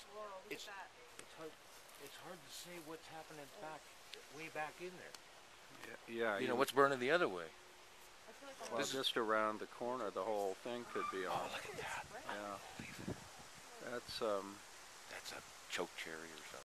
it's, look It's- at that. it's hard, it's hard to say what's happening back, way back in there. Yeah, You know, what's burning the other way? Like Well, this just around the corner, the whole thing could be Oh, look at that. Yeah. That's, um, That's a choke cherry or something.